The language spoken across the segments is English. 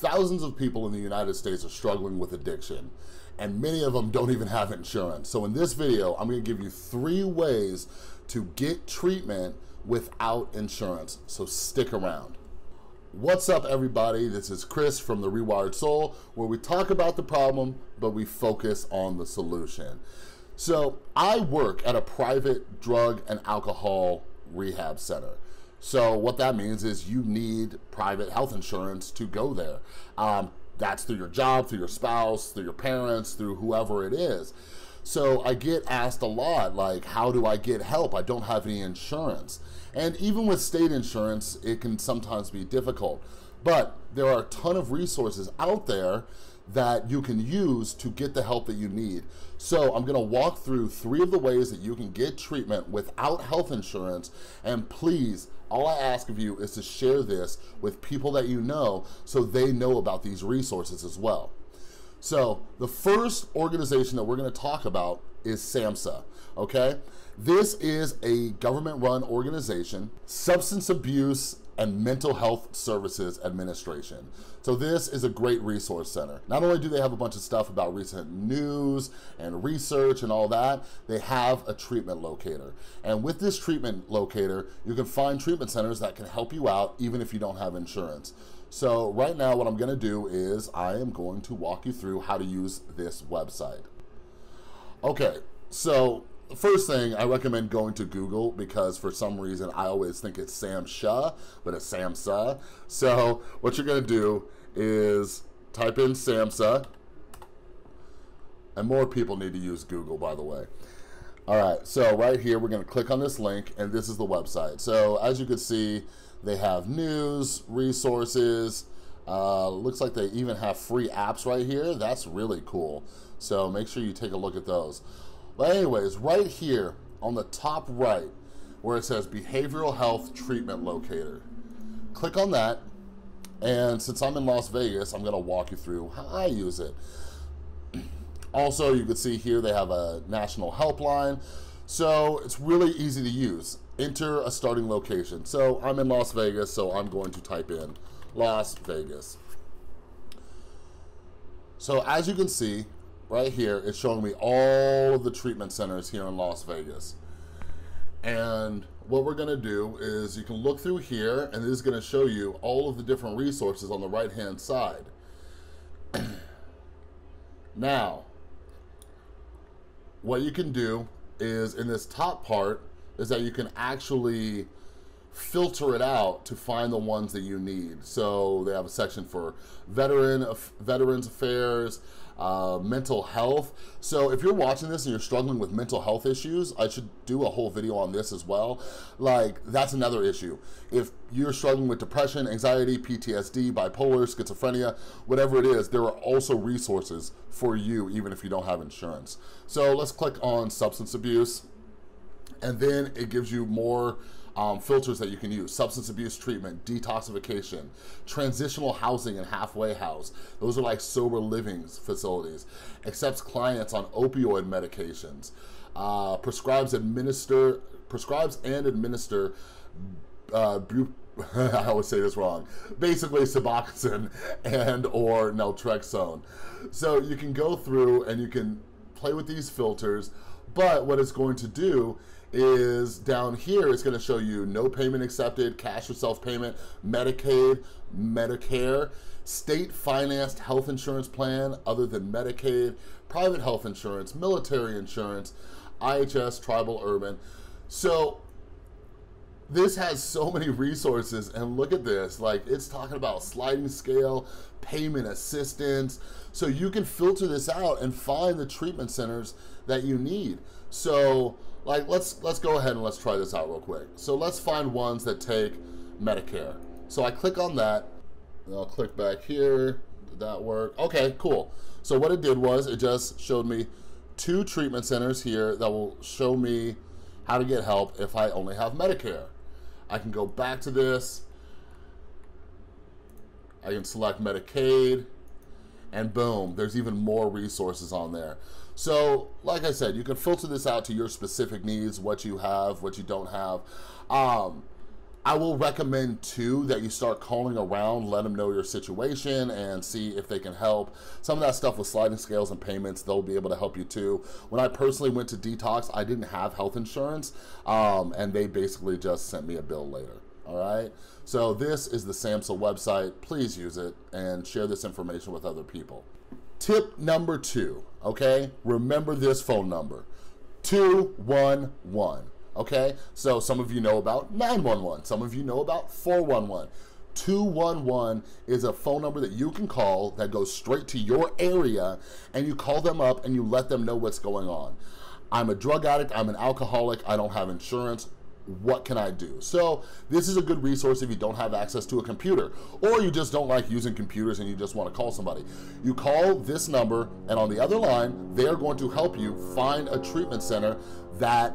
thousands of people in the United States are struggling with addiction, and many of them don't even have insurance. So in this video, I'm gonna give you three ways to get treatment without insurance. So stick around. What's up, everybody? This is Chris from The Rewired Soul, where we talk about the problem, but we focus on the solution. So, I work at a private drug and alcohol rehab center. So, what that means is you need private health insurance to go there. Um, that's through your job, through your spouse, through your parents, through whoever it is. So I get asked a lot, like, how do I get help? I don't have any insurance. And even with state insurance, it can sometimes be difficult. But there are a ton of resources out there that you can use to get the help that you need. So I'm gonna walk through three of the ways that you can get treatment without health insurance. And please, all I ask of you is to share this with people that you know so they know about these resources as well. So the first organization that we're gonna talk about is SAMHSA, okay? This is a government-run organization, Substance Abuse and Mental Health Services Administration. So this is a great resource center. Not only do they have a bunch of stuff about recent news and research and all that, they have a treatment locator. And with this treatment locator, you can find treatment centers that can help you out even if you don't have insurance. So right now what I'm gonna do is I am going to walk you through how to use this website. Okay, so first thing, I recommend going to Google because for some reason I always think it's Sam Shah, but it's SAMHSA. So what you're gonna do is type in SAMHSA, and more people need to use Google, by the way. All right, so right here, we're gonna click on this link, and this is the website. So as you can see, they have news, resources, uh, looks like they even have free apps right here. That's really cool. So make sure you take a look at those. But anyways, right here on the top right, where it says Behavioral Health Treatment Locator, click on that. And since I'm in Las Vegas, I'm gonna walk you through how I use it. Also, you can see here they have a national helpline. So it's really easy to use. Enter a starting location. So I'm in Las Vegas, so I'm going to type in Las Vegas. So as you can see, right here, it's showing me all of the treatment centers here in Las Vegas. And what we're gonna do is you can look through here and this is gonna show you all of the different resources on the right hand side. now, what you can do is in this top part is that you can actually filter it out to find the ones that you need. So they have a section for veteran uh, veterans affairs, uh, mental health. So if you're watching this and you're struggling with mental health issues, I should do a whole video on this as well. Like that's another issue. If you're struggling with depression, anxiety, PTSD, bipolar, schizophrenia, whatever it is, there are also resources for you even if you don't have insurance. So let's click on substance abuse and then it gives you more um, filters that you can use. Substance abuse treatment, detoxification, transitional housing and halfway house. Those are like sober living facilities. Accepts clients on opioid medications. Uh, prescribes administer prescribes and administer uh, I always say this wrong. Basically, Suboxone and or naltrexone. So you can go through and you can play with these filters, but what it's going to do is down here, it's gonna show you no payment accepted, cash or self-payment, Medicaid, Medicare, state financed health insurance plan other than Medicaid, private health insurance, military insurance, IHS, tribal, urban. So this has so many resources and look at this, like it's talking about sliding scale, payment assistance. So you can filter this out and find the treatment centers that you need. So like let's let's go ahead and let's try this out real quick. So let's find ones that take Medicare. So I click on that, and I'll click back here. Did that work? Okay, cool. So what it did was it just showed me two treatment centers here that will show me how to get help if I only have Medicare. I can go back to this. I can select Medicaid and boom, there's even more resources on there. So, like I said, you can filter this out to your specific needs, what you have, what you don't have. Um, I will recommend too that you start calling around, let them know your situation and see if they can help. Some of that stuff with sliding scales and payments, they'll be able to help you too. When I personally went to detox, I didn't have health insurance um, and they basically just sent me a bill later. All right. So this is the SAMHSA website. Please use it and share this information with other people. Tip number two, okay? Remember this phone number, 211 okay? So some of you know about 911, some of you know about 411. 211 is a phone number that you can call that goes straight to your area and you call them up and you let them know what's going on. I'm a drug addict, I'm an alcoholic, I don't have insurance, what can I do? So this is a good resource if you don't have access to a computer or you just don't like using computers and you just want to call somebody. You call this number and on the other line, they are going to help you find a treatment center that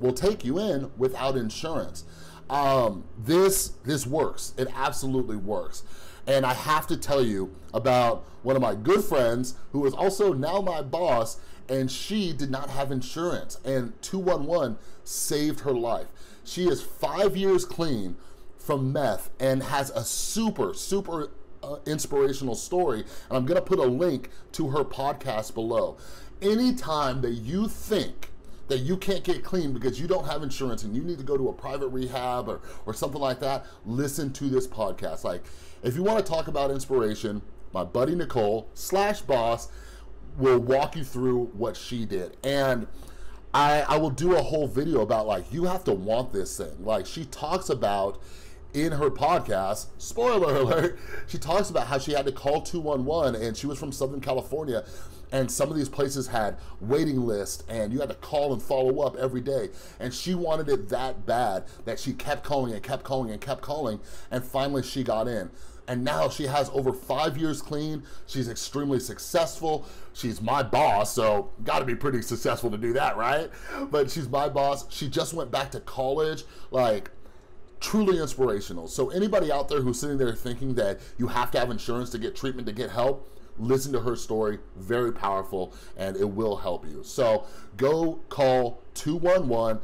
will take you in without insurance. Um, this this works. It absolutely works. And I have to tell you about one of my good friends who is also now my boss, and she did not have insurance, and 211 saved her life. She is five years clean from meth and has a super, super uh, inspirational story. And I'm gonna put a link to her podcast below. Anytime that you think that you can't get clean because you don't have insurance and you need to go to a private rehab or, or something like that, listen to this podcast. Like, if you want to talk about inspiration, my buddy Nicole slash boss will walk you through what she did. And I, I will do a whole video about like, you have to want this thing. Like, she talks about in her podcast, spoiler alert, she talks about how she had to call 211 and she was from Southern California and some of these places had waiting lists and you had to call and follow up every day. And she wanted it that bad that she kept calling and kept calling and kept calling and finally she got in. And now she has over five years clean. She's extremely successful. She's my boss so got to be pretty successful to do that right? But she's my boss. She just went back to college like truly inspirational so anybody out there who's sitting there thinking that you have to have insurance to get treatment to get help listen to her story, very powerful, and it will help you. So go call 211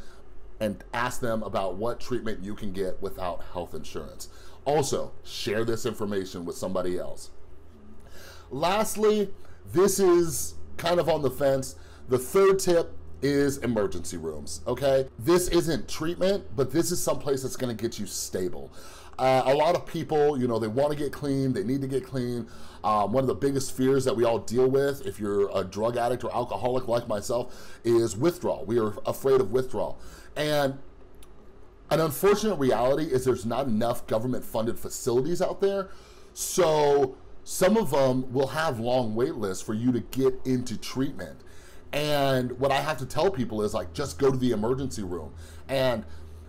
and ask them about what treatment you can get without health insurance. Also, share this information with somebody else. Lastly, this is kind of on the fence. The third tip is emergency rooms, okay? This isn't treatment, but this is someplace that's gonna get you stable. Uh, a lot of people, you know, they want to get clean, they need to get clean. Um, one of the biggest fears that we all deal with, if you're a drug addict or alcoholic like myself, is withdrawal. We are afraid of withdrawal. And an unfortunate reality is there's not enough government funded facilities out there. So some of them will have long wait lists for you to get into treatment. And what I have to tell people is like, just go to the emergency room. And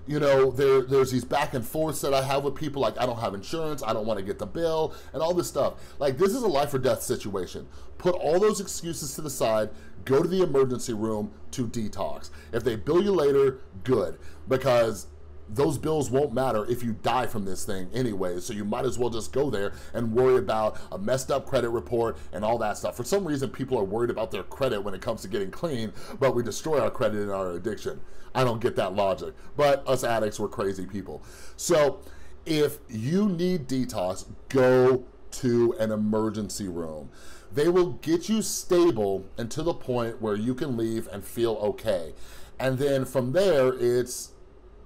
you know, there, there's these back and forths that I have with people like, I don't have insurance, I don't want to get the bill, and all this stuff. Like, this is a life or death situation. Put all those excuses to the side, go to the emergency room to detox. If they bill you later, good, because those bills won't matter if you die from this thing anyway. So you might as well just go there and worry about a messed up credit report and all that stuff. For some reason, people are worried about their credit when it comes to getting clean, but we destroy our credit in our addiction. I don't get that logic. But us addicts, we're crazy people. So if you need detox, go to an emergency room. They will get you stable and to the point where you can leave and feel okay. And then from there, it's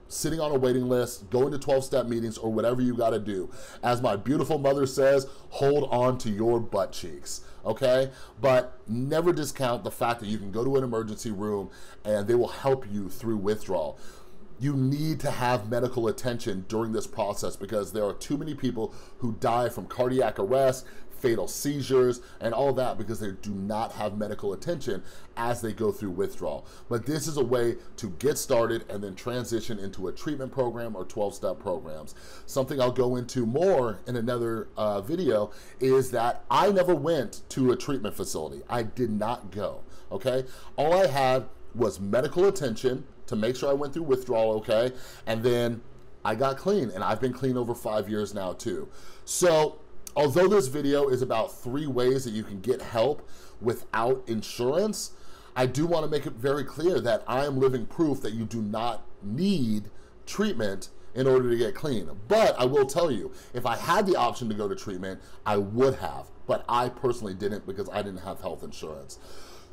sitting on a waiting list, going to 12 step meetings, or whatever you got to do. As my beautiful mother says, hold on to your butt cheeks, okay? But never discount the fact that you can go to an emergency room and they will help you through withdrawal. You need to have medical attention during this process because there are too many people who die from cardiac arrest, fatal seizures, and all that because they do not have medical attention as they go through withdrawal. But this is a way to get started and then transition into a treatment program or 12-step programs. Something I'll go into more in another uh, video is that I never went to a treatment facility. I did not go, okay? All I had was medical attention to make sure I went through withdrawal okay, and then I got clean, and I've been clean over five years now too. So Although this video is about three ways that you can get help without insurance, I do want to make it very clear that I am living proof that you do not need treatment in order to get clean. But I will tell you, if I had the option to go to treatment, I would have. But I personally didn't because I didn't have health insurance.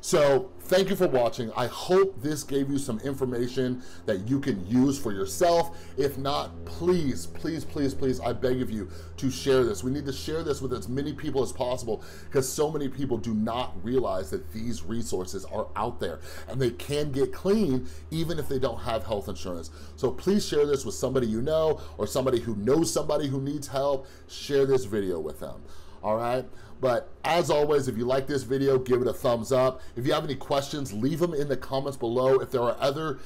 So thank you for watching. I hope this gave you some information that you can use for yourself. If not, please, please, please, please, I beg of you to share this. We need to share this with as many people as possible because so many people do not realize that these resources are out there and they can get clean even if they don't have health insurance. So please share this with somebody you know or somebody who knows somebody who needs help. Share this video with them all right? But as always, if you like this video, give it a thumbs up. If you have any questions, leave them in the comments below. If there are other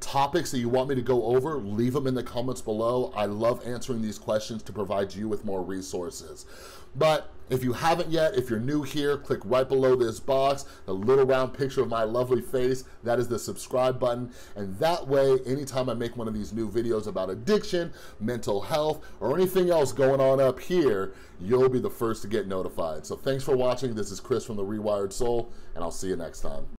topics that you want me to go over, leave them in the comments below. I love answering these questions to provide you with more resources. But if you haven't yet, if you're new here, click right below this box, the little round picture of my lovely face, that is the subscribe button. And that way, anytime I make one of these new videos about addiction, mental health, or anything else going on up here, you'll be the first to get notified. So thanks for watching. This is Chris from The Rewired Soul, and I'll see you next time.